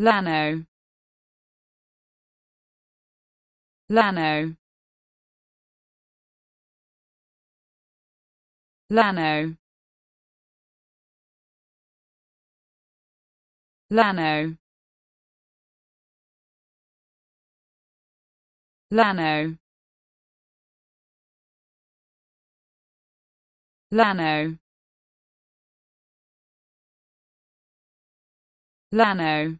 Lano. Lano. Lano. Lano. Lano. Lano. Lano.